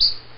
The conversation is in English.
times.